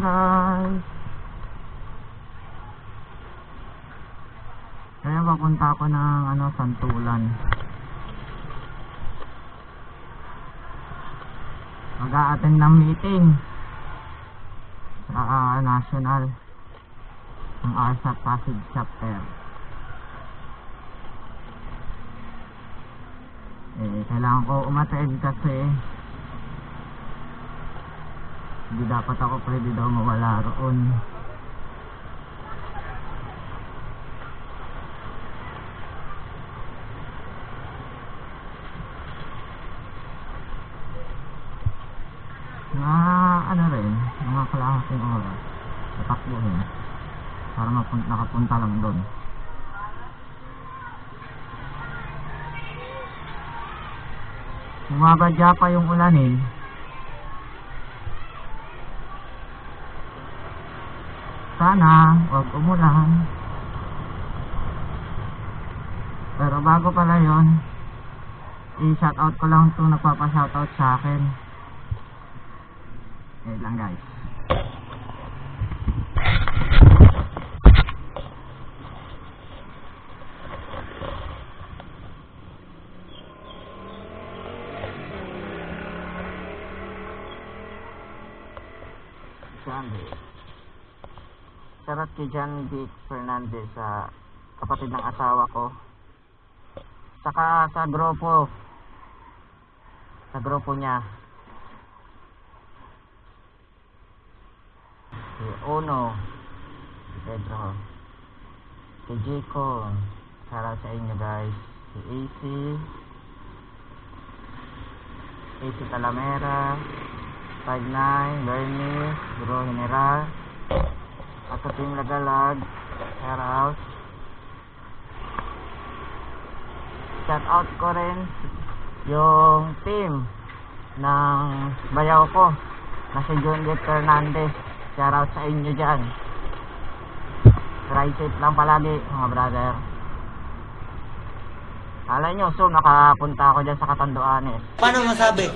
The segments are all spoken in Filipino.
guys. Kaya papunta ako ng ano, Santulan. Mag-a-attend ng meeting sa ah, national ng ARSA Pasig chapter. Eh, kailangan ko umattend kasi hindi dapat ako pwede daw mawala roon. Mga ano rin, mga kalahating oras. Tatakbuhin. Para mapunta, nakapunta lang doon. Bumabadya pa yung ulanin. Sana, wag umulan. Pero bago pala yon, i-shoutout ko lang itong nagpapa-shoutout sa akin. Wait lang guys. Sunday. Shoutout kay John Vic Fernandez sa kapatid ng asawa ko. Saka sa grupo. Sa grupo niya. Si Ono. Si Pedro. Si Jico. Shoutout sa inyo guys. Si AC. AC Talamera. 59, Bernie, Bro General, at sa Team Lagalag, shout out. Shout out ko rin yung team ng bayaw ko na si John Jet Fernandez. Shout out sa inyo dyan. Try safe lang palagi mga brother. Kala nyo, so nakapunta ako dyan sa Katanduanes. Paano masabi?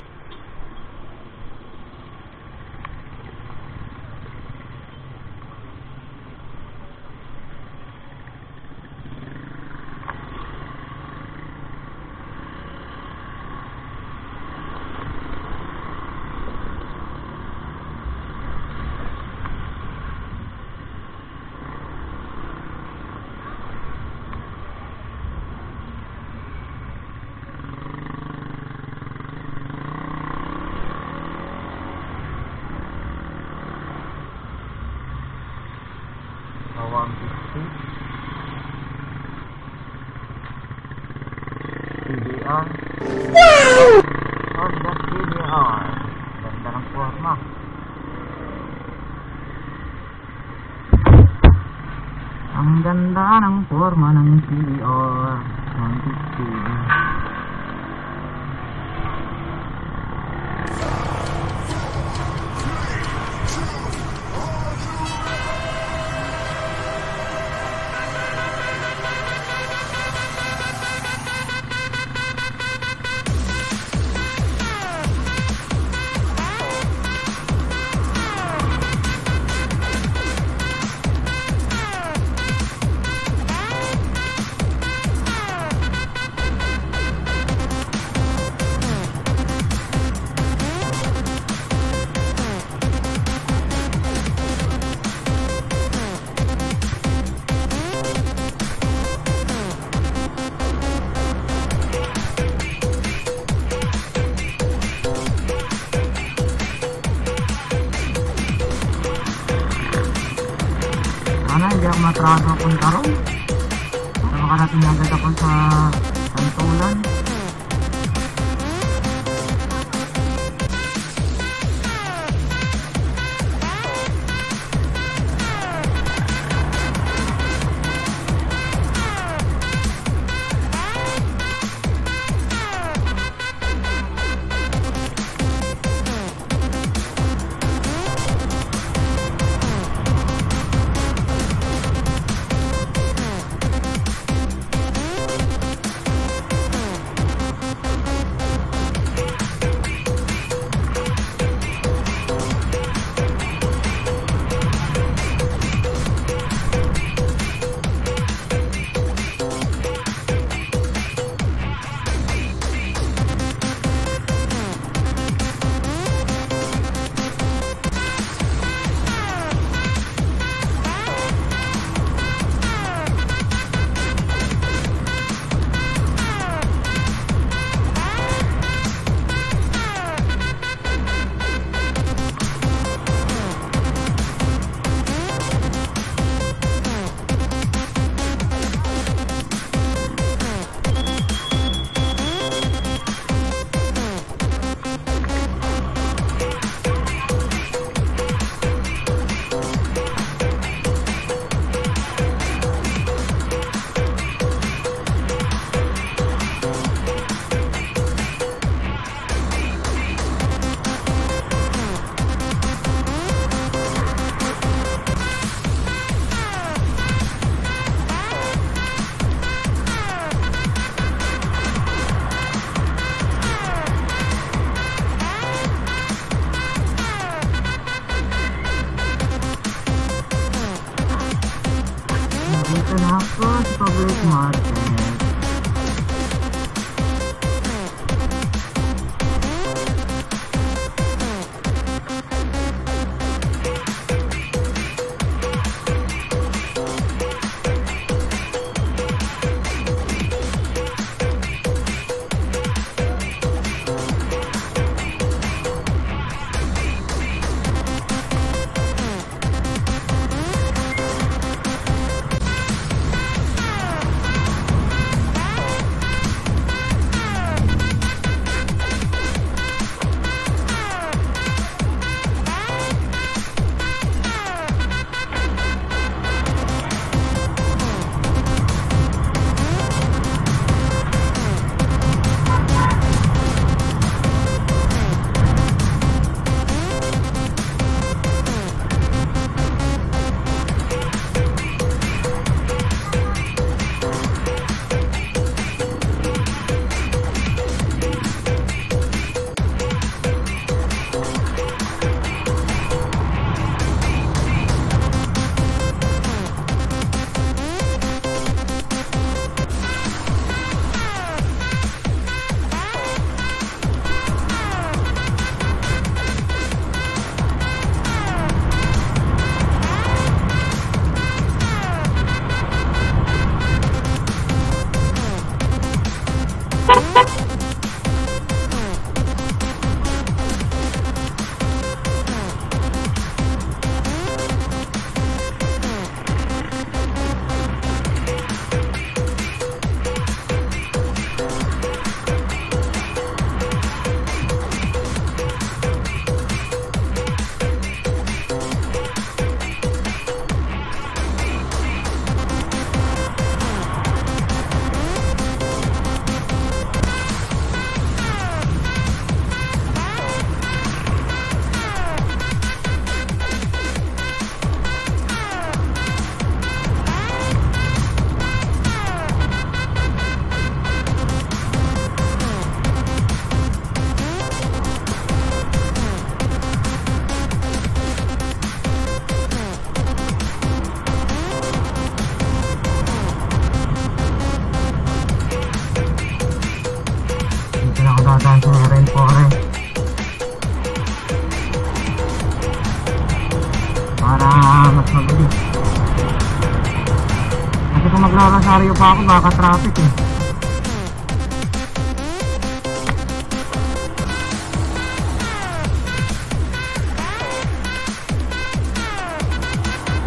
Ma. Ang ganda ng forma ng CEO. Ang ganda. Groove Mod. Traffic eh.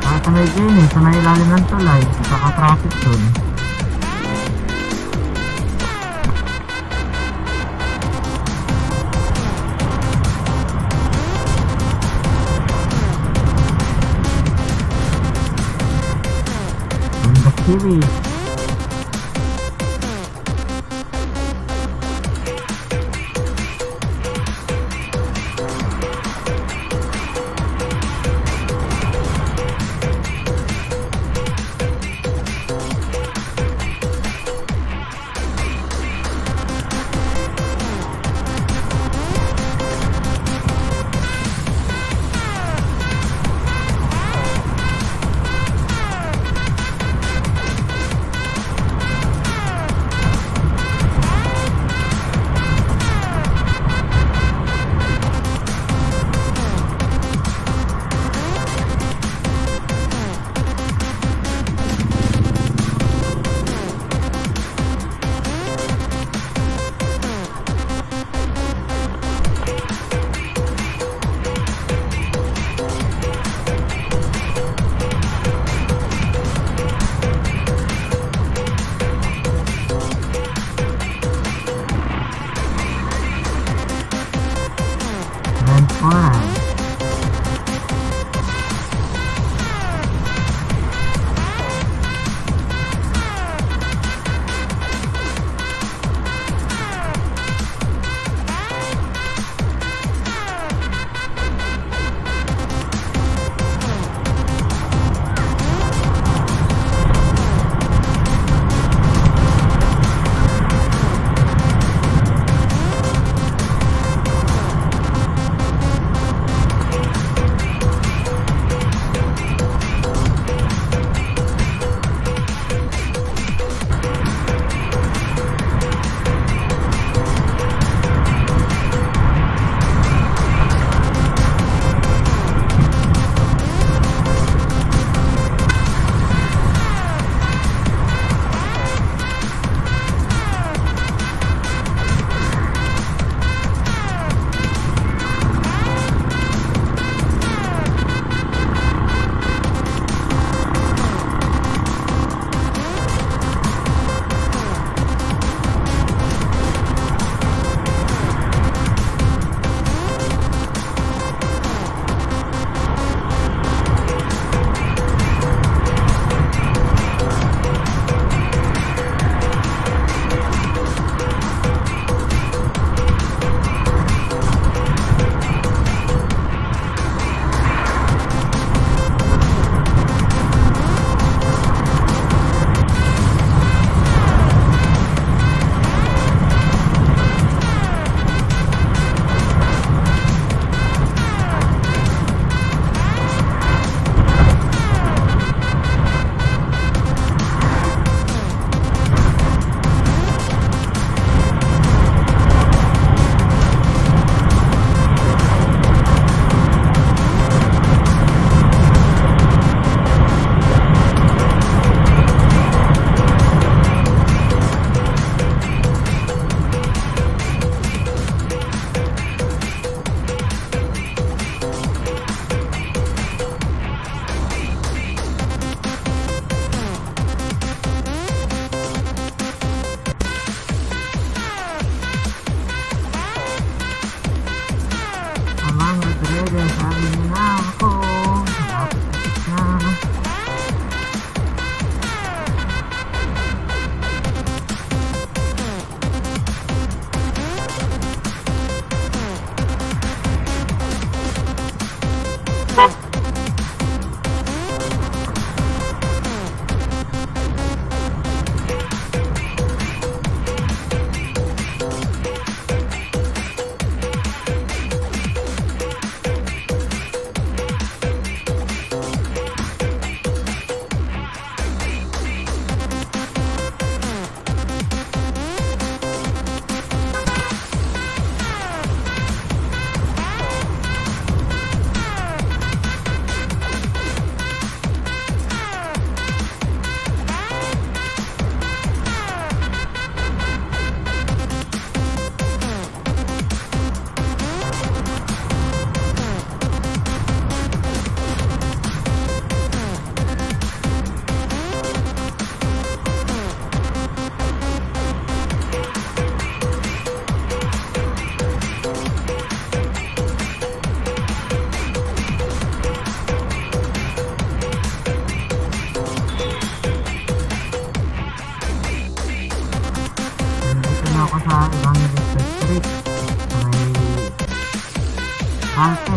Ah, sa may gini, sa may ilalim ng tulay, baka traffic. Ang kiwi. Huh?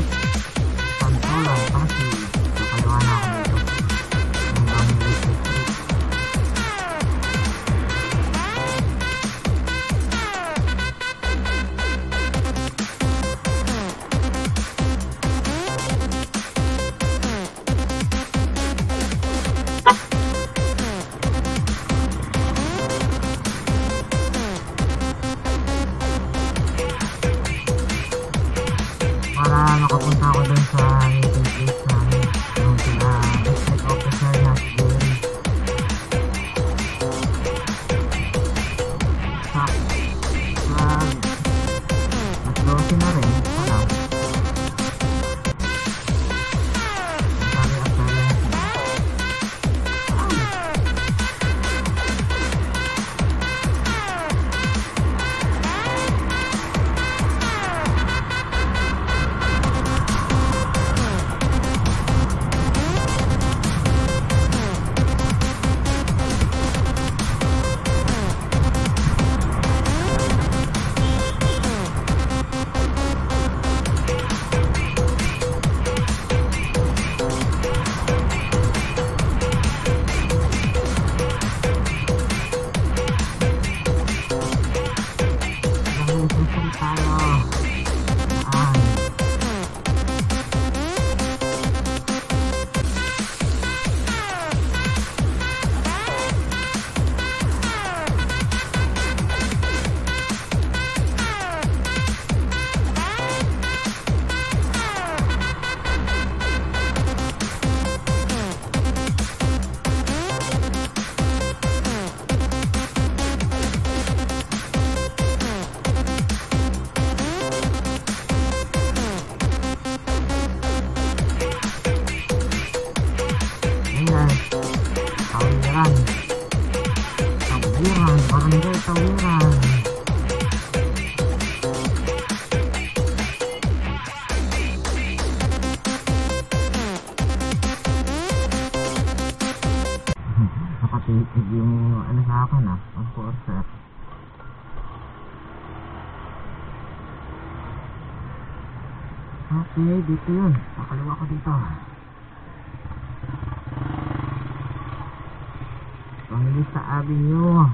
yung ano sa akin ah, ang cursor. Okay, dito yun. Pakalawa ko dito. Pangili sa avenue.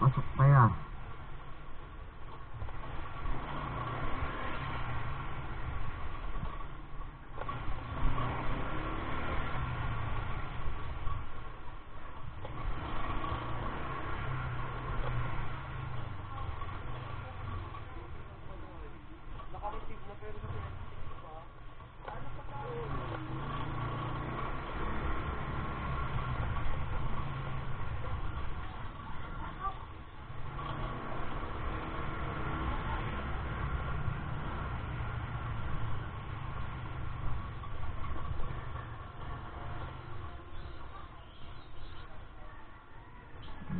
Pasok pa yan.